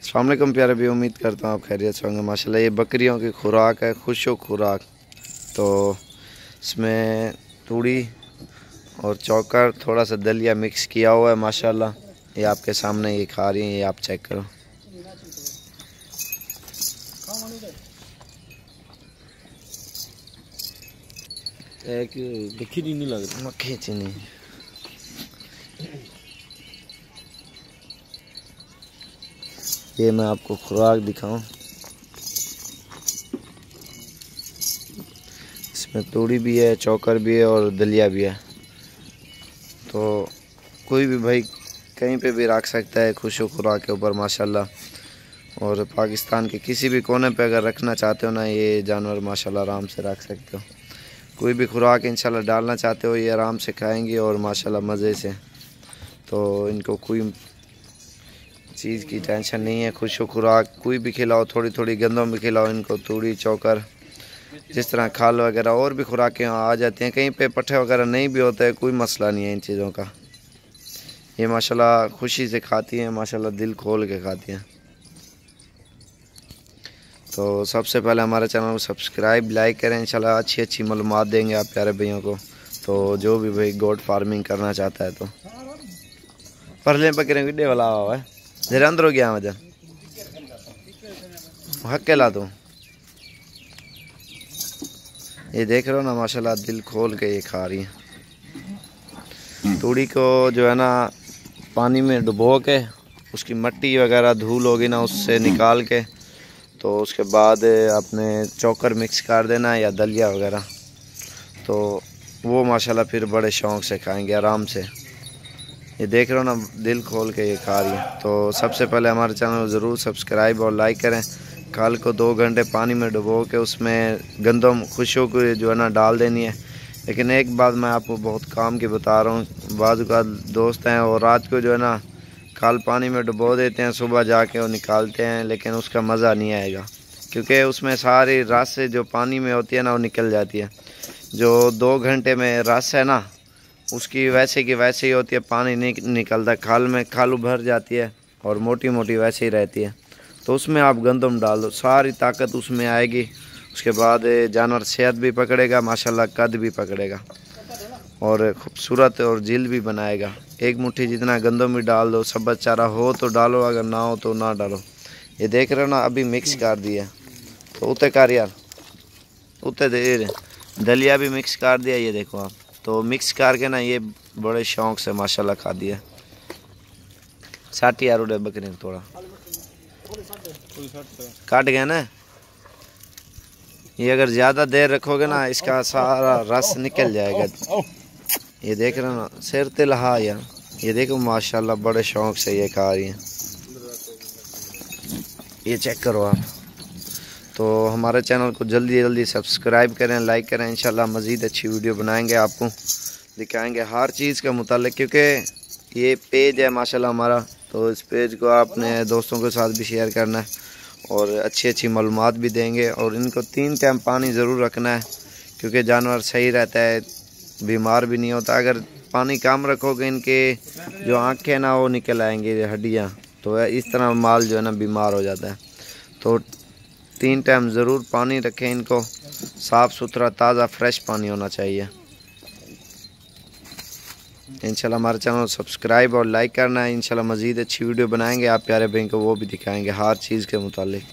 السلام علیکم پیارے بھی امید کرتا ہوں آپ خیریت سے ہوں گے۔ ماشاءاللہ یہ بکریوں کی خوراک ہے خوش و خوراک۔ تو اس میں توڑی اور چوکر تھوڑا سا دلیا مکس کیا ہوا ہے ماشاءاللہ۔ یہ آپ کے سامنے یہ کھا رہی ہیں یہ آپ چیک کرو۔ ایک دکھی نہیں لگ رہی۔ مکھی چینی۔ یہ میں آپ کو خوراک دکھاؤں۔ اس میں توڑی بھی ہے، چوکر بھی ہے اور دلیا بھی ہے۔ تو کوئی بھی بھائی کہیں پہ بھی رکھ سکتا ہے خوش و خوراک کے اوپر، ماشاءاللہ۔ اور پاکستان کے کسی بھی کونے پہ اگر رکھنا چاہتے ہو نا، یہ جانور ماشاءاللہ آرام سے رکھ سکتے ہو۔ کوئی بھی خوراک انشاءاللہ ڈالنا چاہتے ہو، یہ آرام سے کھائیں گی اور ماشاءاللہ مزے سے۔ تو ان کو کوئی چیز کی ٹینشن نہیں ہے، خوش و خوراک، کوئی بھی کھلاؤ، تھوڑی تھوڑی گندوں بھی کھلاؤ، ان کو توڑی، چوکر، جس طرح کھال وغیرہ، اور بھی خوراکیں ہاں آ جاتی ہیں۔ کہیں پہ پٹھے وغیرہ نہیں بھی ہوتے، کوئی مسئلہ نہیں ہے ان چیزوں کا۔ یہ ماشاءاللہ خوشی سے کھاتی ہیں، ماشاءاللہ دل کھول کے کھاتی ہیں۔ تو سب سے پہلے ہمارے چینل کو سبسکرائب، لائک کریں، انشاءاللہ اچھی اچھی معلومات دیں گے آپ پیارے بھائیوں کو۔ تو جو بھی بھائی گوڈ فارمنگ کرنا چاہتا ہے تو۔ پرلے پکڑیں گڈے والا ہوا ہے۔ ذرا اندر ہو گیا مجھے حق کے لا دوں یہ دیکھ رہے ہو نا ماشاءاللہ دل کھول کے یہ کھا رہی ہیں توڑی کو جو ہے نا پانی میں ڈبو کے اس کی مٹی وغیرہ دھول ہوگی نا اس سے نکال کے تو اس کے بعد اپنے چوکر مکس کر دینا یا دلیا وغیرہ. تو وہ ماشاءاللہ پھر بڑے شوق سے کھائیں گے آرام سے. یہ دیکھ رہے ہو نا، دل کھول کے یہ کھا رہی ہیں۔ تو سب سے پہلے ہمارے چینل کو ضرور سبسکرائب اور لائک کریں۔ کل کو دو گھنٹے پانی میں ڈبو کے اس میں گندم خوشوں کو جو ہے نا ڈال دینی ہے۔ لیکن ایک بات میں آپ کو بہت کام کی بتا رہا ہوں۔ بعض اوقات دوست ہیں اور رات کو جو ہے نا کال پانی میں ڈبو دیتے ہیں، صبح جا کے وہ نکالتے ہیں، لیکن اس کا مزہ نہیں آئے گا۔ کیونکہ اس میں ساری رس جو پانی میں ہوتی ہے نا، وہ نکل جاتی ہے۔ جو دو گھنٹے میں رس ہے نا اس کی ویسے کی ویسے ہی ہوتی ہے، پانی نہیں نکلتا، کھال میں کھالو بھر جاتی ہے اور موٹی موٹی ویسے ہی رہتی ہے۔ تو اس میں آپ گندم ڈال دو، ساری طاقت اس میں آئے گی۔ اس کے بعد جانور صحت بھی پکڑے گا، ماشاءاللہ قد بھی پکڑے گا۔ اور خوبصورت اور جلد بھی بنائے گا۔ ایک مٹھی جتنا گندم بھی ڈال دو، سب چارہ ہو تو ڈالو، اگر نہ ہو تو نہ ڈالو۔ یہ دیکھ رہے ہو نا، ابھی مکس کر دیا تو اتے کر یار اتے دے، دلیا بھی مکس کر دیا، یہ دیکھو آپ۔ تو مکس کر کے نا یہ بڑے شوق سے ماشاءاللہ کھا دیا ساٹھ یار اڑے بکری تھوڑا۔ کٹ گیا نا۔ یہ اگر زیادہ دیر رکھو گے نا، اس کا سارا رس نکل جائے گا۔ یہ دیکھ رہے نا، سر تل ہا یا۔ یہ دیکھو ماشاءاللہ بڑے شوق سے یہ کھا رہی ہیں۔ یہ چیک کرو آپ۔ تو ہمارے چینل کو جلدی جلدی سبسکرائب کریں، لائک کریں، انشاءاللہ مزید اچھی ویڈیو بنائیں گے آپ کو، دکھائیں گے ہر چیز کا متعلق، کیونکہ یہ پیج ہے ماشاءاللہ ہمارا، تو اس پیج کو آپ نے دوستوں کے ساتھ بھی شیئر کرنا ہے اور اچھی اچھی معلومات بھی دیں گے، اور ان کو تین ٹائم پانی ضرور رکھنا ہے، کیونکہ جانور صحیح رہتا ہے، بیمار بھی نہیں ہوتا، اگر پانی کم رکھو گے ان کے، جو آنکھیں نا، وہ نکل آئیں گے، ہڈیاں، تو اس طرح مال جو ہے نا، بیمار ہو جاتا ہے۔ تو تین ٹائم ضرور پانی رکھیں، ان کو صاف ستھرا، تازہ، فریش پانی ہونا چاہیے۔ انشاءاللہ ہمارے چینل کو سبسکرائب اور لائک کرنا ہے انشاءاللہ مزید اچھی ویڈیو بنائیں گے، آپ پیارے بھائی کو وہ بھی دکھائیں گے، ہر چیز کے متعلق۔